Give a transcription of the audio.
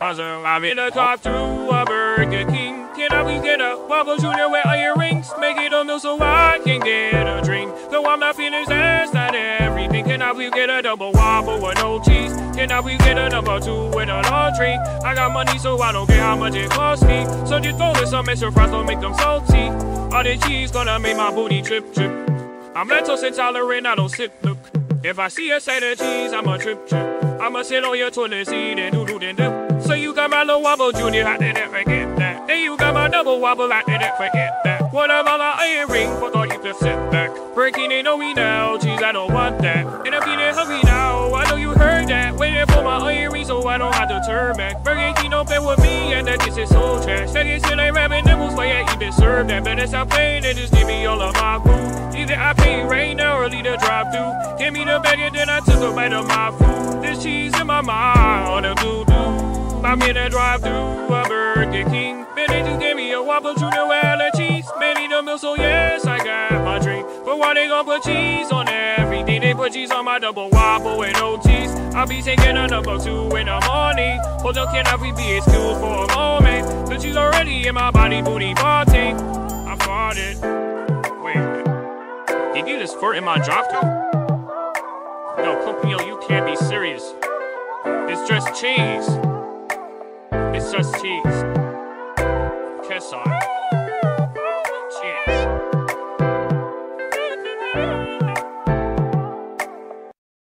Puzzle, I'm in a drive through a Burger King. Can I please get a Whopper Jr. Where are your rings? Make it a meal so I can get a drink. Though I'm not feeling that's not everything. Can I please get a double Whopper with no cheese? Can I please get a number two with a drink? I got money so I don't care how much it costs me. So just throw in some extra fries, don't make them salty. All the cheese gonna make my booty trip trip. I'm lactose intolerant, I don't sip look. If I see a side of cheese, I'ma trip trip. I'ma sit on your toilet seat and doodle then dip. So you got my little Whopper junior, I didn't forget that. And you got my double Whopper, I didn't forget that. What about my earring? For all you to sit back. Breaking ain't on me now, cheese, I don't want that. And I'm getting hungry now, I know you heard that. Waiting for my earring so I don't have to turn back. Burger King don't play with me, and that gets it so trash. Second still ain't rapping nipples, why you even serve that? Better stop playing and just give me all of my food. Either I pay right now or leave the drive through. Give me the bag and then I took a bite of my food. This cheese in my mind, on doo doo. I'm in a drive through a Burger King. Man, they just gave me a Whopper Junior with the cheese. Man, need a meal, so yes, I got my drink. But why they gon' put cheese on everything? They put cheese on my double Whopper no cheese. I'll be taking a number two in the morning. Hold up, can I be excused for a moment? The cheese already in my body, booty farting. I farted. Wait. Did you just fart in my drop through? No, Cookmeal, you can't be serious. It's just cheese. Just cheese. Kiss on.